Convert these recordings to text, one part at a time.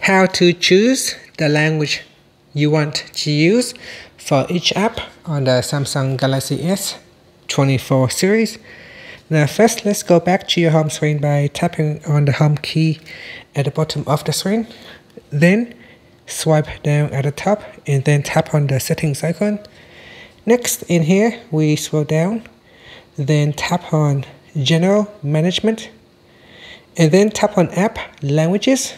how to choose the language you want to use for each app on the Samsung Galaxy S24 series. Now first let's go back to your home screen by tapping on the home key at the bottom of the screen. Then swipe down at the top and then tap on the settings icon. Next in here we scroll down then tap on general management and then tap on app languages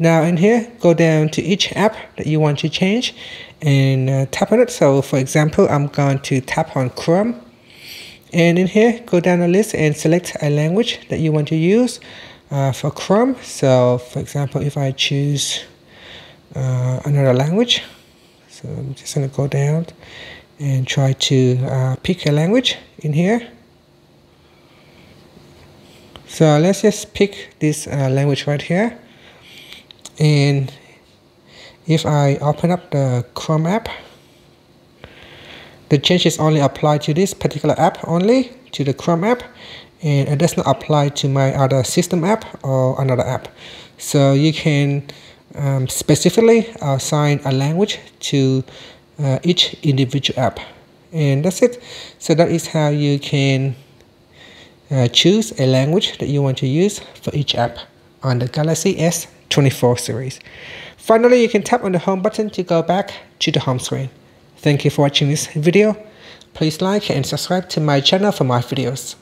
now in here go down to each app that you want to change and uh, tap on it. So for example I'm going to tap on Chrome. And in here go down the list and select a language that you want to use uh, for Chrome. So for example if I choose uh, another language so I'm just going to go down and try to uh, pick a language in here. So let's just pick this uh, language right here and if I open up the Chrome app the changes only apply to this particular app only to the Chrome app and it does not apply to my other system app or another app. So you can um, specifically assign a language to uh, each individual app. And that's it. So that is how you can uh, choose a language that you want to use for each app. On the Galaxy S24 series. Finally, you can tap on the home button to go back to the home screen. Thank you for watching this video. Please like and subscribe to my channel for more videos.